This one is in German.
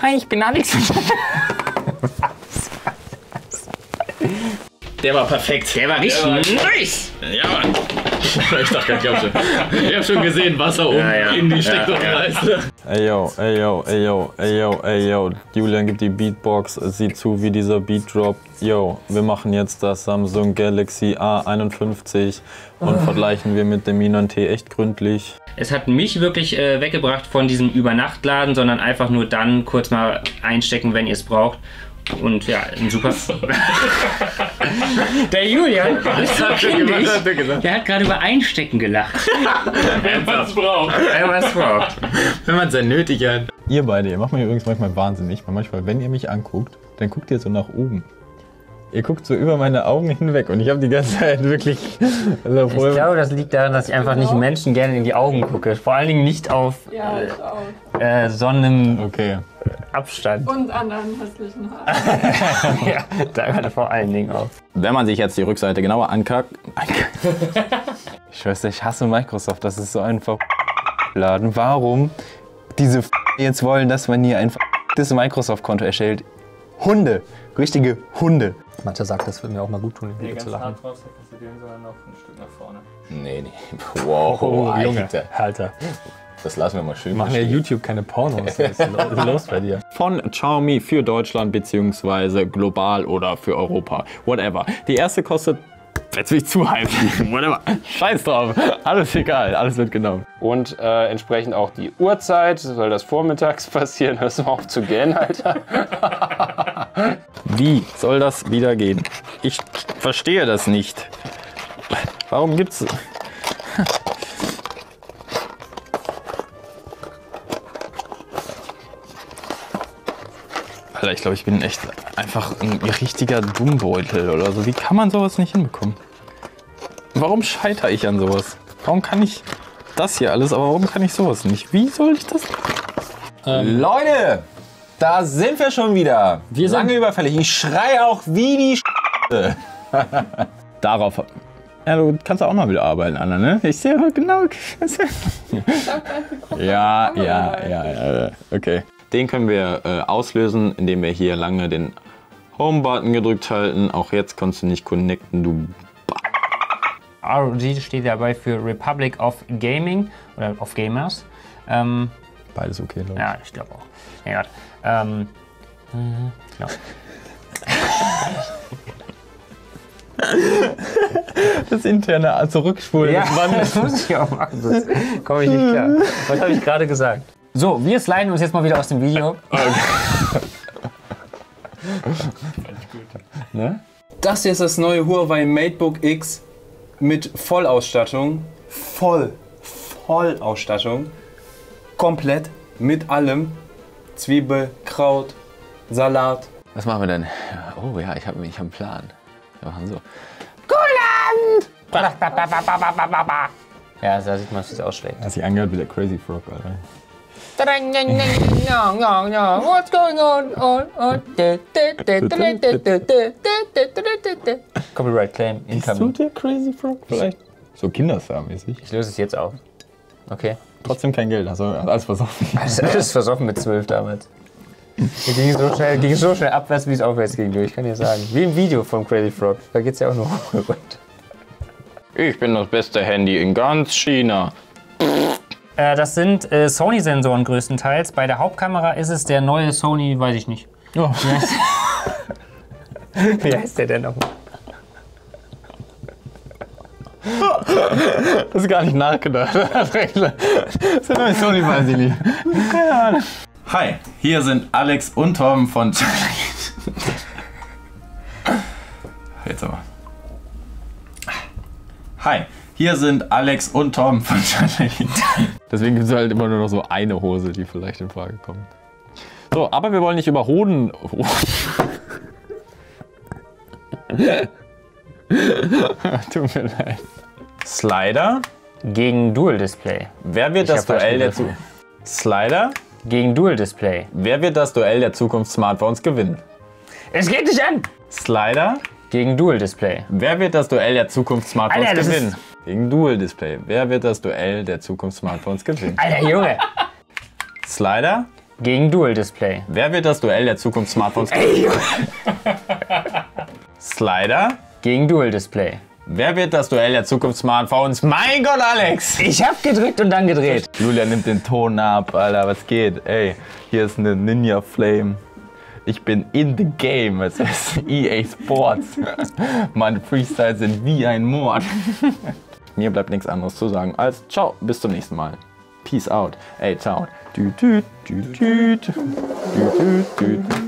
Hi, ich bin Alex. Der war perfekt. Der war richtig nice. Ja, Mann. Ich dachte, ich hab schon, ich hab schon gesehen, Wasser oben Ja, ja. in die Ja, Steckdosenleiste. Ey yo, ey yo, ey yo, ey yo, ey yo. Julian gibt die Beatbox, sieht zu, wie dieser Beat droppt. Yo, wir machen jetzt das Samsung Galaxy A51 und vergleichen wir mit dem Minon T echt gründlich. Es hat mich wirklich äh, weggebracht von diesem Übernachtladen, sondern einfach nur dann kurz mal einstecken, wenn ihr es braucht. Und ja, ein super. Der Julian, ist so kindisch. hat er gesagt. Der hat gerade über Einstecken gelacht. Wenn man es braucht. Er was braucht. Wenn man es dann nötig hat. Ihr beide, ihr macht mich übrigens manchmal wahnsinnig, weil manchmal, wenn ihr mich anguckt, dann guckt ihr so nach oben. Ihr guckt so über meine Augen hinweg und ich habe die ganze Zeit wirklich. Also Ich glaube, das liegt daran, dass ich einfach nicht Menschen gerne in die Augen gucke. Vor allen Dingen nicht auf Ja, auch. äh, Sonnenabstand. okay. Und anderen hässlichen Haaren. ja, da gerade vor allen Dingen auf. Wenn man sich jetzt die Rückseite genauer ankackt. Schwester, ich hasse Microsoft. Das ist so ein Laden. Warum diese jetzt wollen, dass man hier ein das Microsoft-Konto erstellt? Hunde. Richtige Hunde. Mancher sagt, das würde mir auch mal gut tun, wieder zu lachen. Nee, nee. Wow, Oh, Junge. Alter. Alter. Das lassen wir mal schön. Machen ja. YouTube keine Pornos. Was ist lo- los bei dir? Von Xiaomi für Deutschland beziehungsweise global oder für Europa. Whatever. Die erste kostet. Jetzt will ich zu hype. Whatever. Scheiß drauf. Alles egal. Alles wird genommen. Und äh, entsprechend auch die Uhrzeit. Soll das vormittags passieren? Hörst du mal auf zu gähnen, Alter? Wie soll das wieder gehen? Ich verstehe das nicht. Warum gibt's. Alter, ich glaube, ich bin echt einfach ein richtiger Dummbeutel oder so. Wie kann man sowas nicht hinbekommen? Warum scheitere ich an sowas? Warum kann ich das hier alles, aber warum kann ich sowas nicht? Wie soll ich das? Leute, da sind wir schon wieder. Wir sind- Lange überfällig. Ich schreie auch wie die Sch Darauf. Ja, du kannst auch mal wieder arbeiten, Anna, ne? Ich sehe aber genau. ja, ja, ja, ja, okay. Den können wir äh, auslösen, indem wir hier lange den Home-Button gedrückt halten. Auch jetzt kannst du nicht connecten, du. ROG steht dabei für Republic of Gaming oder of Gamers. Ähm, Beides okay, Leute. ja, ich glaube auch. Ja, warte. Ähm, mhm, genau. Das interne Zurückspulen. Ja, das muss ich auch machen, sonst komme ich nicht klar. Was habe ich gerade gesagt? So, wir sliden uns jetzt mal wieder aus dem Video. Das hier ist das neue Huawei MateBook X mit Vollausstattung. Voll, Vollausstattung. Komplett mit allem. Zwiebel, Kraut, Salat. Was machen wir denn? Oh ja, ich habe ich hab einen Plan. Wir machen so. Ja, da sieht man, wie es ausschlägt. Hat sich angehört wie der Crazy Frog, Alter. What's going on? Copyright Claim Bist du incoming. der Crazy Frog vielleicht? So Kinderstar-mäßig. Ich löse es jetzt auf. Okay. Trotzdem kein Geld, also alles versoffen. Das ist versoffen mit 12 damals. Es ging so schnell, ging so schnell abwärts, wie es aufwärts ging. Ich kann dir sagen. Wie im Video von Crazy Frog. Da geht's ja auch nur rüber. Ich bin das beste Handy in ganz China. Äh, das sind äh, Sony-Sensoren größtenteils. Bei der Hauptkamera ist es der neue Sony, weiß ich nicht. Oh. Wie heißt der denn nochmal? Das ist gar nicht nachgedacht. Das ist ja Sony, weiß ich nicht. Keine Ahnung. Hi, hier sind Alex und Tom von Jetzt aber. Hi, hier sind Alex und Tom von Deswegen gibt es halt immer nur noch so eine Hose, die vielleicht in Frage kommt. So, aber wir wollen nicht über Hoden. Tut mir leid. Slider. Gegen Dual Display. Wer wird Ich das Duell der. Zukunft? Slider. Gegen Dual Display. Wer wird das Duell der Zukunft Smartphones gewinnen? Es geht dich an! Slider. Gegen Dual Display. Wer wird das Duell der Zukunft Smartphones Alter, das gewinnen? Gegen Dual Display. Wer wird das Duell der Zukunft Smartphones gewinnen? Alter Junge! Slider. Gegen Dual Display. Wer wird das Duell der Zukunft Smartphones? Slider. Gegen Dual Display. Wer wird das Duell der Zukunft Smartphones? Mein Gott, Alex! Ich hab gedrückt und dann gedreht. Julia nimmt den Ton ab, Alter, was geht? Ey, hier ist eine Ninja Flame. Ich bin in the game. Es ist EA Sports. Meine Freestyles sind wie ein Mord. Mir bleibt nichts anderes zu sagen als ciao, bis zum nächsten Mal. Peace out. Ey, ciao. Düt, düt, düt, düt. Düt, düt, düt.